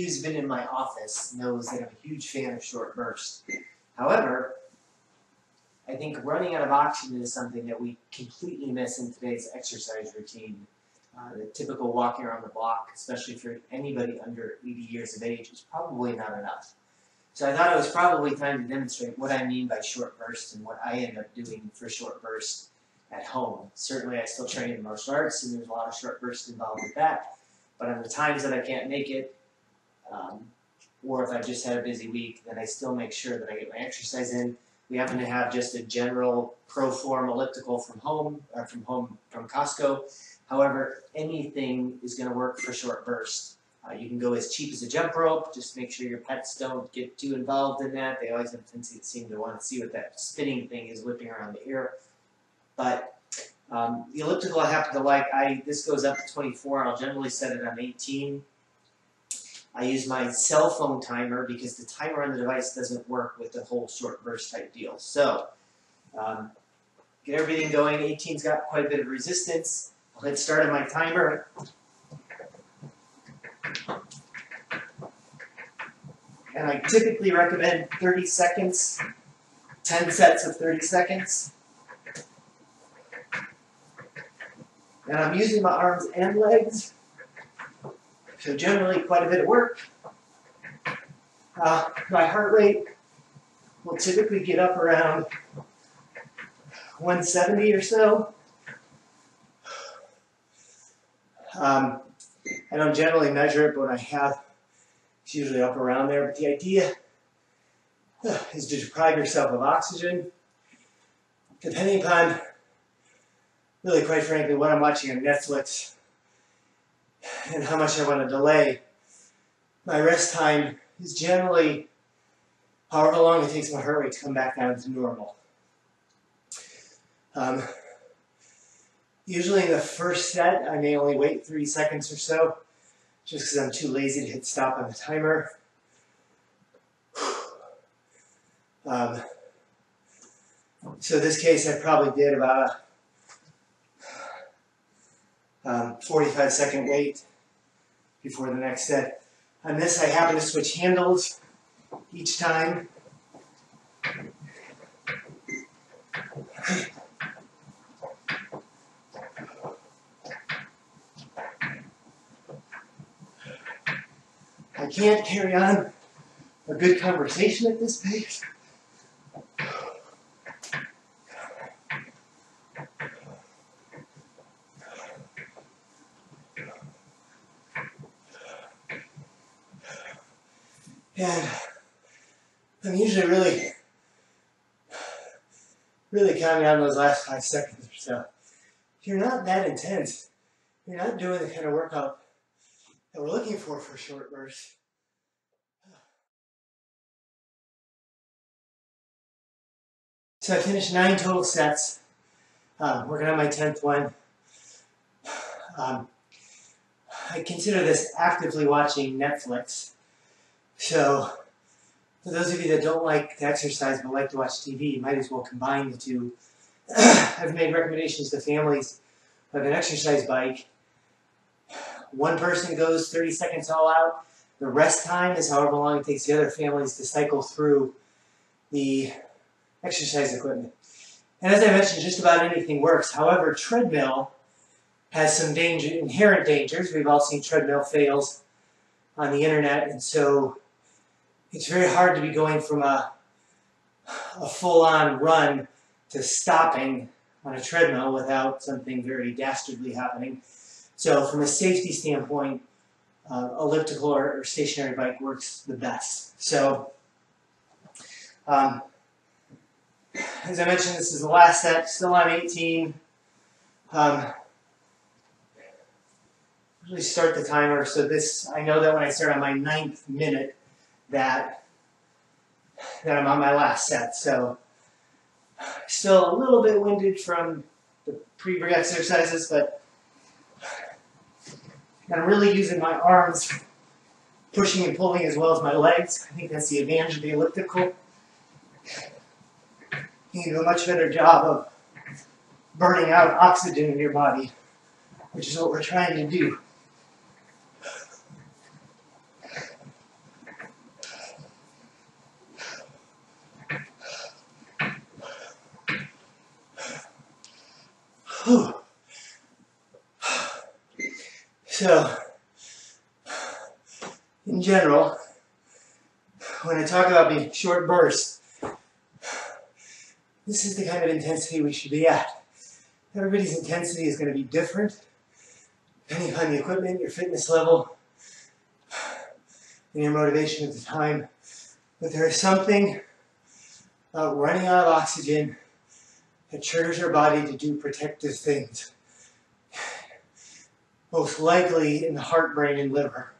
who's been in my office knows that I'm a huge fan of short bursts. However, I think running out of oxygen is something that we completely miss in today's exercise routine. Uh, the typical walking around the block, especially for anybody under 80 years of age, is probably not enough. So I thought it was probably time to demonstrate what I mean by short bursts and what I end up doing for short bursts at home. Certainly I still train in martial arts and there's a lot of short bursts involved with that. But on the times that I can't make it, um, or if I've just had a busy week, then I still make sure that I get my exercise in. We happen to have just a general ProForm elliptical from home, or from home from Costco. However, anything is going to work for short bursts. Uh, you can go as cheap as a jump rope. Just make sure your pets don't get too involved in that. They always have tendency to seem to want to see what that spinning thing is whipping around the air. But um, the elliptical I happen to like. I this goes up to 24. I'll generally set it on 18. I use my cell phone timer because the timer on the device doesn't work with the whole short burst type deal. So, um, get everything going. 18's got quite a bit of resistance. I'll hit start on my timer. And I typically recommend 30 seconds, 10 sets of 30 seconds. And I'm using my arms and legs so generally quite a bit of work. Uh, my heart rate will typically get up around 170 or so. Um, I don't generally measure it, but when I have, it's usually up around there. But the idea uh, is to deprive yourself of oxygen, depending upon, really quite frankly, what I'm watching on Netflix and how much I want to delay, my rest time is generally however long it takes my heart rate to come back down to normal. Um, usually in the first set, I may only wait three seconds or so, just because I'm too lazy to hit stop on the timer. Um, so this case, I probably did about um, 45 second wait before the next set. On this, I happen to switch handles each time. I can't carry on a good conversation at this pace. And I'm usually really, really counting down those last five seconds or so. You're not that intense, you're not doing the kind of workout that we're looking for for short bursts. So I finished nine total sets. Um, working on my tenth one. Um, I consider this actively watching Netflix. So, for those of you that don't like to exercise but like to watch TV, you might as well combine the two. I've made recommendations to families of an exercise bike. One person goes 30 seconds all out. The rest time is however long it takes the other families to cycle through the exercise equipment. And as I mentioned, just about anything works. However, treadmill has some danger, inherent dangers. We've all seen treadmill fails on the internet, and so it's very hard to be going from a, a full-on run to stopping on a treadmill without something very dastardly happening. So from a safety standpoint, uh, elliptical or, or, stationary bike works the best. So um, as I mentioned, this is the last set, still on 18. Um, usually start the timer. So this, I know that when I start on my ninth minute, that that I'm on my last set. So still a little bit winded from the pre exercises, but I'm really using my arms, pushing and pulling as well as my legs. I think that's the advantage of the elliptical. You do a much better job of burning out oxygen in your body, which is what we're trying to do. So, in general, when I talk about being short bursts, this is the kind of intensity we should be at. Everybody's intensity is going to be different depending on the equipment, your fitness level, and your motivation at the time. But there is something about running out of oxygen that triggers your body to do protective things. Most likely in the heart, brain, and liver.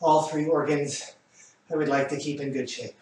All three organs I would like to keep in good shape.